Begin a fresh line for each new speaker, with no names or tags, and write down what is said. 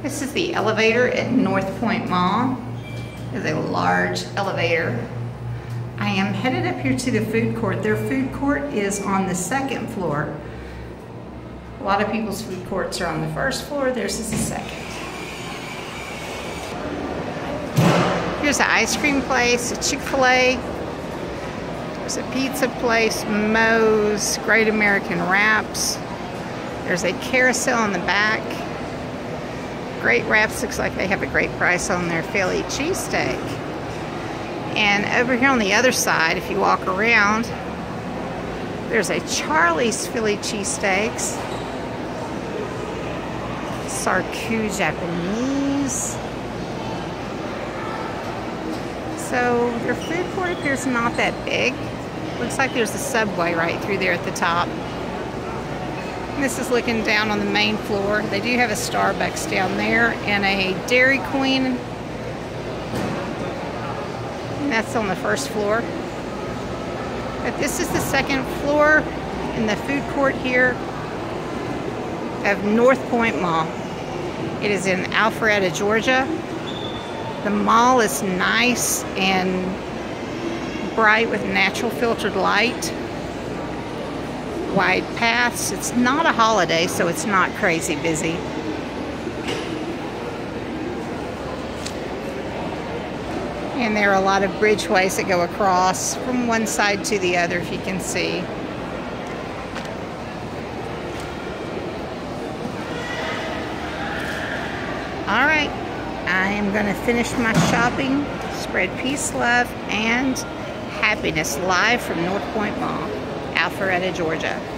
This is the elevator at North Point Mall. It's a large elevator. I am headed up here to the food court. Their food court is on the second floor. A lot of people's food courts are on the first floor. Theirs is the second. Here's an ice cream place, a Chick-fil-A. There's a pizza place, Moe's, Great American Wraps. There's a carousel in the back. Great Wraps looks like they have a great price on their Philly cheesesteak. And over here on the other side, if you walk around, there's a Charlie's Philly cheesesteaks. Sarku Japanese. So their food court appears not that big. Looks like there's a subway right through there at the top. This is looking down on the main floor. They do have a Starbucks down there and a Dairy Queen. And that's on the first floor. But this is the second floor in the food court here of North Point Mall. It is in Alpharetta, Georgia. The mall is nice and bright with natural filtered light wide paths. It's not a holiday, so it's not crazy busy. And there are a lot of bridgeways that go across from one side to the other, if you can see. All right, I am going to finish my shopping, spread peace, love, and happiness live from North Point Mall. Alpharetta, Georgia.